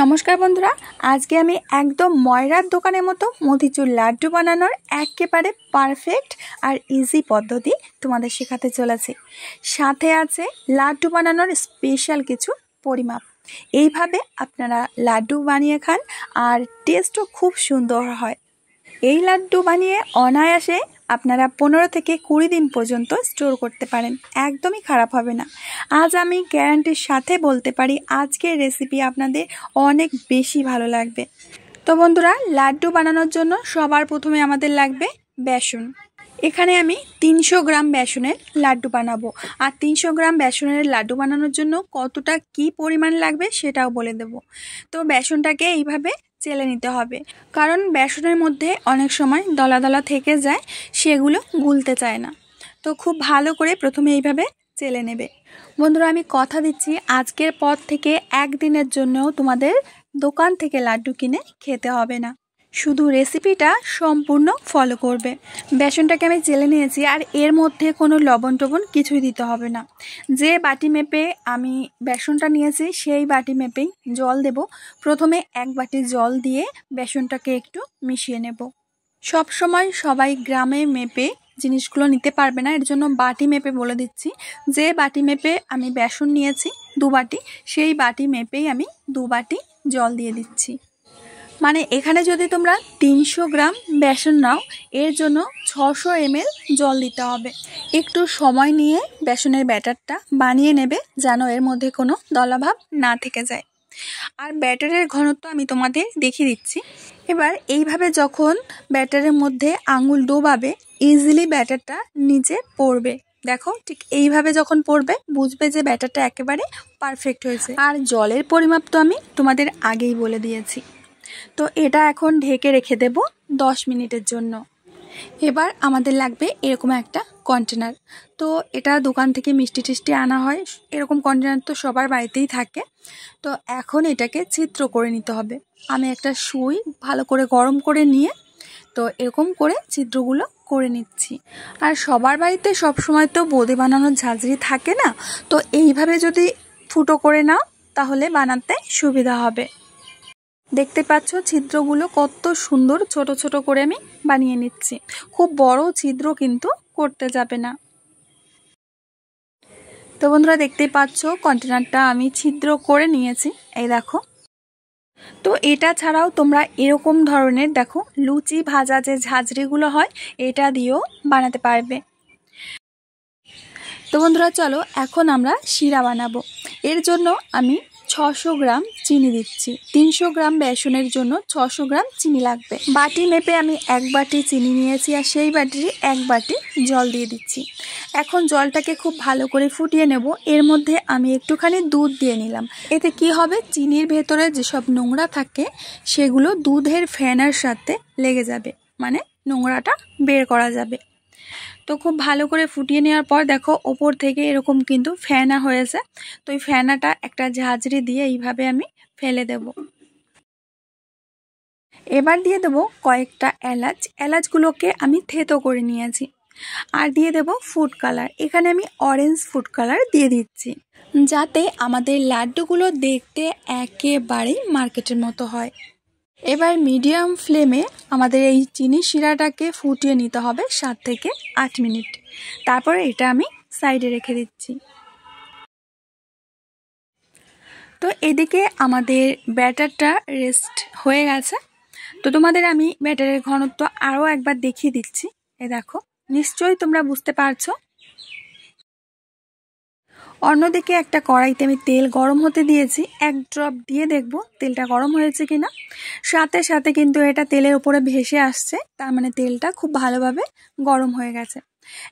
নমস্কার বন্ধুরা, আজকে আমি একদম ময়রার দোকানের মতো মতিচুর লাড্ডু বানানোর একেবারে পারফেক্ট আর ইজি পদ্ধতি তোমাদের শেখাতে চলেছি। সাথে আছে লাড্ডু বানানোর স্পেশাল কিছু পরিমাপ। এইভাবে আপনারা লাড্ডু বানিয়ে খান আর টেস্টও খুব সুন্দর হয়। এই লাড্ডু বানিয়ে অনায়াসে আপনারা পনেরো থেকে কুড়ি দিন পর্যন্ত স্টোর করতে পারেন। একদমই খারাপ হবে না। আজ আমি গ্যারান্টির সাথে বলতে পারি, আজকের রেসিপি আপনাদের অনেক বেশি ভালো লাগবে। তো বন্ধুরা, লাড্ডু বানানোর জন্য সবার প্রথমে আমাদের লাগবে বেসন। এখানে আমি তিনশো গ্রাম বেসনের লাড্ডু বানাবো। আর তিনশো গ্রাম বেসনের লাড্ডু বানানোর জন্য কতটা কি পরিমাণ লাগবে সেটাও বলে দেব। তো বেসনটাকে এইভাবে চেলে নিতে হবে। কারণ বেসনের মধ্যে অনেক সময় দলা দলা থেকে যায়, সেগুলো গুলতে চায় না। তো খুব ভালো করে প্রথমে এইভাবে চেলে নেবে। বন্ধুরা, আমি কথা দিচ্ছি আজকের পর থেকে একদিনের জন্যও তোমাদের দোকান থেকে লাড্ডু কিনে খেতে হবে না। শুধু রেসিপিটা সম্পূর্ণ ফলো করবে। বেসনটাকে আমি চেলে নিয়েছি আর এর মধ্যে কোনো লবণ টবণ কিছুই দিতে হবে না। যে বাটি মেপে আমি বেসনটা নিয়েছি, সেই বাটি মেপেই জল দেব। প্রথমে এক বাটি জল দিয়ে বেসনটাকে একটু মিশিয়ে নেব। সব সময় সবাই গ্রামে মেপে জিনিসগুলো নিতে পারবে না, এর জন্য বাটি মেপে বলে দিচ্ছি। যে বাটি মেপে আমি বেসন নিয়েছি, দু বাটি, সেই বাটি মেপেই আমি দু বাটি জল দিয়ে দিচ্ছি। মানে এখানে যদি তোমরা তিনশো গ্রাম বেসন নাও, এর জন্য ছশো এমএল জল দিতে হবে। একটু সময় নিয়ে বেসনের ব্যাটারটা বানিয়ে নেবে যেন এর মধ্যে কোনো দলাভাব না থেকে যায়। আর ব্যাটারের ঘনত্ব আমি তোমাদের দেখিয়ে দিচ্ছি। এবার এইভাবে যখন ব্যাটারের মধ্যে আঙুল ডোবাবে ইজিলি ব্যাটারটা নিচে পড়বে। দেখো, ঠিক এইভাবে যখন পড়বে, বুঝবে যে ব্যাটারটা একেবারে পারফেক্ট হয়েছে। আর জলের পরিমাপ তো আমি তোমাদের আগেই বলে দিয়েছি। তো এটা এখন ঢেকে রেখে দেব দশ মিনিটের জন্য। এবার আমাদের লাগবে এরকম একটা কন্টেনার তো এটা দোকান থেকে মিষ্টি টিষ্টি আনা হয়। এরকম কন্টেনার তো সবার বাড়িতেই থাকে। তো এখন এটাকে চিত্র করে নিতে হবে। আমি একটা সুই ভালো করে গরম করে নিয়ে, তো এরকম করে চিত্রগুলো করে নিচ্ছি। আর সবার বাড়িতে সব সময় তো বোঁদে বানানোর ঝাঁঝরি থাকে না, তো এইভাবে যদি ফুটো করে নাও, তাহলে বানাতে সুবিধা হবে। দেখতে পাচ্ছ ছিদ্রগুলো কত সুন্দর, ছোট ছোট করে আমি বানিয়ে নিচ্ছি। খুব বড় ছিদ্র কিন্তু করতে যাবে না। তো বন্ধুরা, দেখতে পাচ্ছ কন্টেনারটা আমি ছিদ্র করে নিয়েছি। এই দেখো। তো এটা ছাড়াও তোমরা এরকম ধরনের, দেখো, লুচি ভাজা যে ঝাঁঝরিগুলো হয়, এটা দিয়েও বানাতে পারবে। তো বন্ধুরা, চলো এখন আমরা শিরা বানাবো। এর জন্য আমি ছশো গ্রাম চিনি দিচ্ছি। তিনশো গ্রাম বেসনের জন্য ছশো গ্রাম চিনি লাগবে। বাটি মেপে আমি এক বাটি চিনি নিয়েছি আর সেই বাটির এক বাটি জল দিয়ে দিচ্ছি। এখন জলটাকে খুব ভালো করে ফুটিয়ে নেব। এর মধ্যে আমি একটুখানি দুধ দিয়ে নিলাম। এতে কি হবে? চিনির ভেতরে যেসব নোংরা থাকে, সেগুলো দুধের ফ্যানের সাথে লেগে যাবে। মানে নোংরাটা বের করা যাবে। তো খুব ভালো করে ফুটিয়ে নেওয়ার পর দেখো, ওপর থেকে এরকম কিন্তু ফ্যানা হয়েছে। তো এই ফ্যানাটা একটা ঝাঁঝরি দিয়ে এইভাবে আমি ফেলে দেব। এবার দিয়ে দেব কয়েকটা এলাচ। এলাচগুলোকে আমি থেতো করে নিয়েছি। আর দিয়ে দেব ফুড কালার। এখানে আমি অরেঞ্জ ফুড কালার দিয়ে দিচ্ছি। যাতে আমাদের লাড্ডুগুলো দেখতে একেবারেই মার্কেটের মতো হয়। এবার মিডিয়াম ফ্লেমে আমাদের এই চিনি শিরাটাকে ফুটিয়ে নিতে হবে সাত থেকে আট মিনিট। তারপরে এটা আমি সাইডে রেখে দিচ্ছি। তো এদিকে আমাদের ব্যাটারটা রেস্ট হয়ে গেছে। তো তোমাদের আমি ব্যাটারের ঘনত্ব আরও একবার দেখিয়ে দিচ্ছি। এ দেখো, নিশ্চয়ই তোমরা বুঝতে পারছ অন্যদিকে একটা কড়াইতে আমি তেল গরম হতে দিয়েছি। এক ড্রপ দিয়ে দেখব তেলটা গরম হয়েছে কিনা। সাথে সাথে কিন্তু এটা তেলের উপরে ভেসে আসছে। তার মানে তেলটা খুব ভালোভাবে গরম হয়ে গেছে।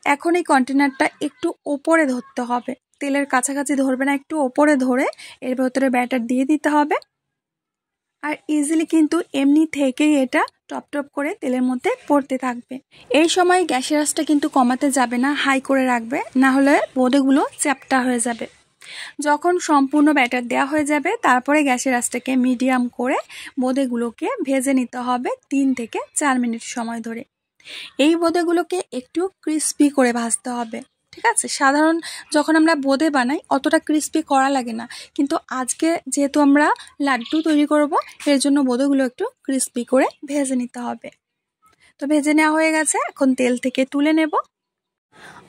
এখন এই কন্টেনারটা একটু ওপরে ধরতে হবে। তেলের কাছাকাছি ধরবে না, একটু ওপরে ধরে এর ভেতরে ব্যাটার দিয়ে দিতে হবে। আর ইজিলি কিন্তু এমনি থেকেই এটা টপ টপ করে তেলের মধ্যে পড়তে থাকবে। এই সময় গ্যাসের আঁচটা কিন্তু কমাতে যাবে না, হাই করে রাখবে, না হলে বোঁদেগুলো চ্যাপটা হয়ে যাবে। যখন সম্পূর্ণ ব্যাটার দেওয়া হয়ে যাবে, তারপরে গ্যাসের আঁচটাকে মিডিয়াম করে বোঁদেগুলোকে ভেজে নিতে হবে তিন থেকে চার মিনিট সময় ধরে। এই বোঁদেগুলোকে একটু ক্রিস্পি করে ভাজতে হবে। ঠিক আছে? সাধারণ যখন আমরা বোঁদে বানাই, অতটা ক্রিস্পি করা লাগে না। কিন্তু আজকে যেহেতু আমরা লাড্ডু তৈরি করব, এর জন্য বোঁদেগুলো একটু ক্রিস্পি করে ভেজে নিতে হবে। তো ভেজে নেওয়া হয়ে গেছে। এখন তেল থেকে তুলে নেব।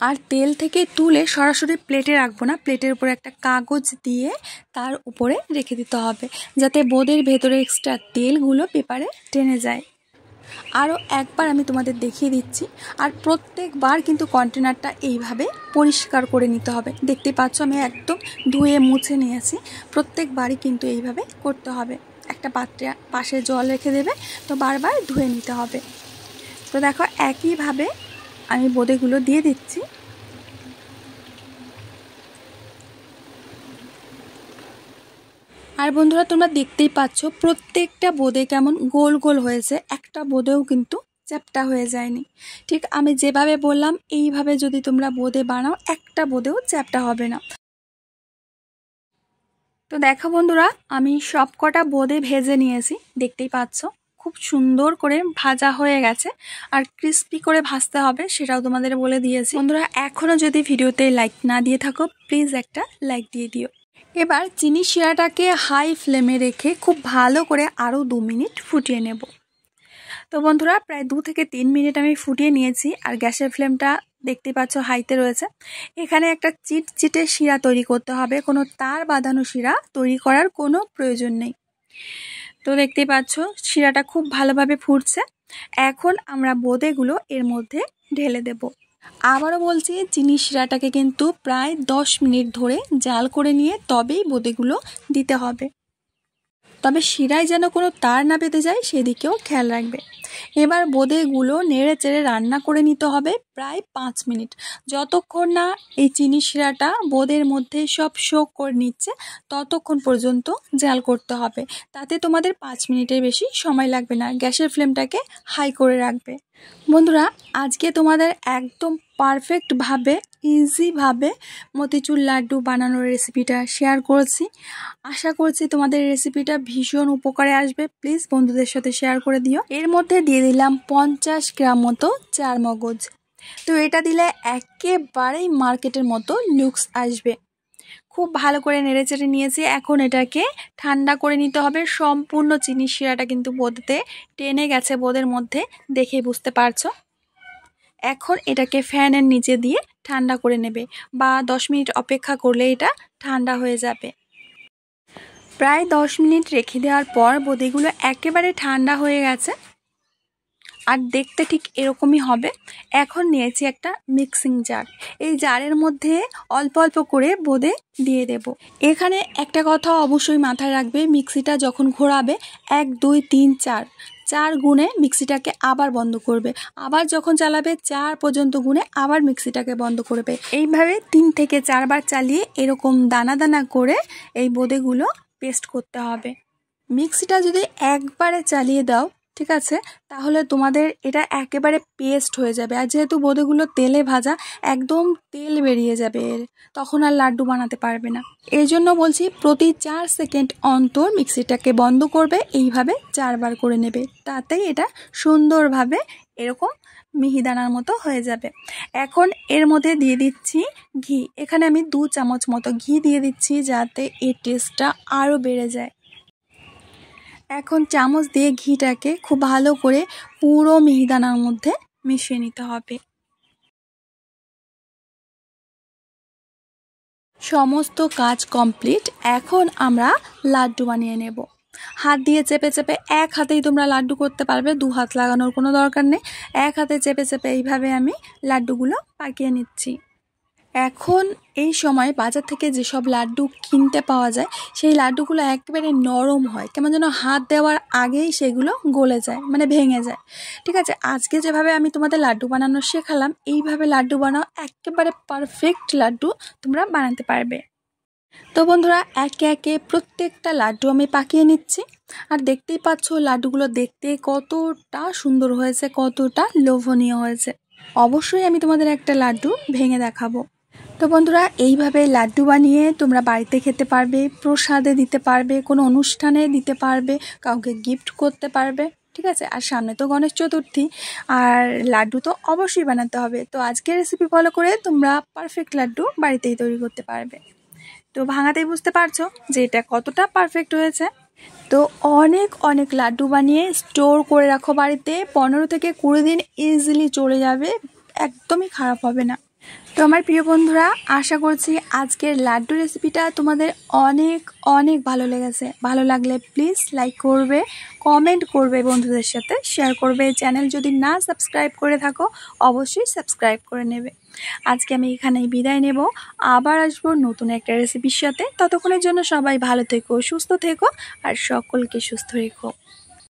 আর তেল থেকে তুলে সরাসরি প্লেটে রাখব না। প্লেটের উপরে একটা কাগজ দিয়ে তার উপরে রেখে দিতে হবে, যাতে বোঁদের ভেতরে এক্সট্রা তেলগুলো পেপারে টেনে যায়। আরও একবার আমি তোমাদের দেখিয়ে দিচ্ছি। আর প্রত্যেকবার কিন্তু কন্টেনারটা এইভাবে পরিষ্কার করে নিতে হবে। দেখতে পাচ্ছ আমি একদম ধুয়ে মুছে নিয়েছি। প্রত্যেকবারই কিন্তু এইভাবে করতে হবে। একটা পাত্রে পাশে জল রেখে দেবে, তো বারবার ধুয়ে নিতে হবে। তো দেখো, একইভাবে আমি বোদেগুলো দিয়ে দিচ্ছি। আর বন্ধুরা, তোমরা দেখতেই পাচ্ছ, প্রত্যেকটা বোঁদে কেমন গোল গোল হয়েছে। একটা বোঁদেও কিন্তু চ্যাপটা হয়ে যায়নি। ঠিক আমি যেভাবে বললাম, এইভাবে যদি তোমরা বোঁদে বানাও, একটা বোঁদেও চ্যাপটা হবে না। তো দেখো বন্ধুরা, আমি সব কটা বোঁদে ভেজে নিয়েছি, দেখতেই পাচ্ছ। খুব সুন্দর করে ভাজা হয়ে গেছে, আর ক্রিস্পি করে ভাজতে হবে সেটাও তোমাদের বলে দিয়েছি। বন্ধুরা এখনও যদি ভিডিওতে লাইক না দিয়ে থাকো প্লিজ একটা লাইক দিয়ে দিও। এবার চিনি শিরাটাকে হাই ফ্লেমে রেখে খুব ভালো করে আরও দু মিনিট ফুটিয়ে নেব। তো বন্ধুরা, প্রায় দু থেকে তিন মিনিট আমি ফুটিয়ে নিয়েছি আর গ্যাসের ফ্লেমটা দেখতে পাচ্ছ হাইতে রয়েছে। এখানে একটা চিট চিটে শিরা তৈরি করতে হবে, কোনো তার বাঁধানো শিরা তৈরি করার কোনো প্রয়োজন নেই। তো দেখতেই পাচ্ছ শিরাটা খুব ভালোভাবে ফুটছে। এখন আমরা বোঁদেগুলো এর মধ্যে ঢেলে দেব। আবারও বলছি, চিনি শিরাটাকে কিন্তু প্রায় দশ মিনিট ধরে জাল করে নিয়ে তবেই বোঁদেগুলো দিতে হবে। তবে শিরায় যেন কোনো তার না পেতে যায়, সেদিকেও খেয়াল রাখবে। এবার বোঁদেগুলো নেড়ে চেড়ে রান্না করে নিতে হবে। প্রায় পাঁচ মিনিট। যতক্ষণ না এই চিনি শিরাটা বোঁদের মধ্যে সব শোক করে নিচ্ছে, ততক্ষণ পর্যন্ত জাল করতে হবে। তাতে তোমাদের পাঁচ মিনিটের বেশি সময় লাগবে না, গ্যাসের ফ্লেমটাকে হাই করে রাখবে। বন্ধুরা, আজকে তোমাদের একদম পারফেক্টভাবে, ইজিভাবে মতিচুর লাড্ডু বানানোর রেসিপিটা শেয়ার করেছি। আশা করছি তোমাদের রেসিপিটা ভীষণ উপকারে আসবে। প্লিজ বন্ধুদের সাথে শেয়ার করে দিও। এর মধ্যে দিয়ে দিলাম পঞ্চাশ গ্রাম মতো চার মগজ তো এটা দিলে একেবারেই মার্কেটের মতো লুকস আসবে। খুব ভালো করে নেড়েচেড়ে নিয়েছি, এখন এটাকে ঠান্ডা করে নিতে হবে। সম্পূর্ণ চিনি শিরাটা কিন্তু বোধতে টেনে গেছে বোধের মধ্যে, দেখে বুঝতে পারছ? এখন এটাকে ফ্যানের নিচে দিয়ে ঠান্ডা করে নেবে বা দশ মিনিট অপেক্ষা করলে এটা ঠান্ডা হয়ে যাবে। প্রায় দশ মিনিট রেখে দেওয়ার পর বোঁদেগুলো একেবারে ঠান্ডা হয়ে গেছে। আর দেখতে ঠিক এরকমই হবে। এখন নিয়েছি একটা মিক্সিং জার এই জারের মধ্যে অল্প অল্প করে বোঁদে দিয়ে দেব। এখানে একটা কথা অবশ্যই মাথায় রাখবে মিক্সিটা যখন ঘোরাবে, এক, দুই, তিন, চার। চার গুণে মিক্সিটাকে আবার বন্ধ করবে। আবার যখন চালাবে, চার পর্যন্ত গুণে আবার মিক্সিটাকে বন্ধ করবে। এইভাবে তিন থেকে চারবার চালিয়ে এরকম দানা দানা করে এই বোঁদেগুলো পেস্ট করতে হবে। মিক্সিটা যদি একবারে চালিয়ে দাও ঠিক আছে? তাহলে তোমাদের এটা একেবারে পেস্ট হয়ে যাবে। আর যেহেতু বোঁদেগুলো তেলে ভাজা, একদম তেল বেরিয়ে যাবে এর। তখন আর লাড্ডু বানাতে পারবে না। এই জন্য বলছি, প্রতি চার সেকেন্ড অন্তর মিক্সিটাকে বন্ধ করবে, এইভাবে চারবার করে নেবে। তাতেই এটা সুন্দরভাবে এরকম মিহিদানার মতো হয়ে যাবে। এখন এর মধ্যে দিয়ে দিচ্ছি ঘি। এখানে আমি দু চামচ মতো ঘি দিয়ে দিচ্ছি, যাতে এর টেস্টটা আরও বেড়ে যায়। এখন চামচ দিয়ে ঘিটাকে খুব ভালো করে পুরো মিহিদানার মধ্যে মিশিয়ে নিতে হবে। সমস্ত কাজ কমপ্লিট। এখন আমরা লাড্ডু বানিয়ে নেব। হাত দিয়ে চেপে চেপে এক হাতেই তোমরা লাড্ডু করতে পারবে, দু হাত লাগানোর কোনো দরকার নেই। এক হাতে চেপে চেপে এইভাবে আমি লাড্ডুগুলো পাকিয়ে নিচ্ছি। এখন এই সময় বাজার থেকে যেসব লাড্ডু কিনতে পাওয়া যায়, সেই লাড্ডুগুলো একেবারে নরম হয়। কেমন যেন হাত দেওয়ার আগেই সেগুলো গলে যায় মানে ভেঙে যায়। ঠিক আছে, আজকে যেভাবে আমি তোমাদের লাড্ডু বানানো শেখালাম, এইভাবে লাড্ডু বানাও, একেবারে পারফেক্ট লাড্ডু তোমরা বানাতে পারবে। তো বন্ধুরা, একে একে প্রত্যেকটা লাড্ডু আমি পাকিয়ে নিচ্ছি। আর দেখতেই পাচ্ছ, লাড্ডুগুলো দেখতে কতটা সুন্দর হয়েছে, কতটা লোভনীয় হয়েছে। অবশ্যই আমি তোমাদের একটা লাড্ডু ভেঙে দেখাবো। তো বন্ধুরা, এইভাবে লাড্ডু বানিয়ে তোমরা বাড়িতে খেতে পারবে, প্রসাদে দিতে পারবে, কোনো অনুষ্ঠানে দিতে পারবে, কাউকে গিফট করতে পারবে, ঠিক আছে? আর সামনে তো গণেশ চতুর্থী, আর লাড্ডু তো অবশ্যই বানাতে হবে। তো আজকের রেসিপি ফলো করে তোমরা পারফেক্ট লাড্ডু বাড়িতেই তৈরি করতে পারবে। তো ভাঙাতেই বুঝতে পারছ যে এটা কতটা পারফেক্ট হয়েছে? তো অনেক অনেক লাড্ডু বানিয়ে স্টোর করে রাখো বাড়িতে। পনেরো থেকে কুড়ি দিন ইজিলি চলে যাবে, একদমই খারাপ হবে না। তো আমার প্রিয় বন্ধুরা, আশা করছি আজকের লাড্ডু রেসিপিটা তোমাদের অনেক অনেক ভালো লেগেছে। ভালো লাগলে প্লিজ লাইক করবে কমেন্ট করবে বন্ধুদের সাথে শেয়ার করবে। চ্যানেল যদি না সাবস্ক্রাইব করে থাকো, অবশ্যই সাবস্ক্রাইব করে নেবে। আজকে আমি এখানেই বিদায় নেব। আবার আসব নতুন একটা রেসিপির সাথে। ততক্ষণের জন্য সবাই ভালো থেকো, সুস্থ থেকো, আর সকলকে সুস্থ রেখো।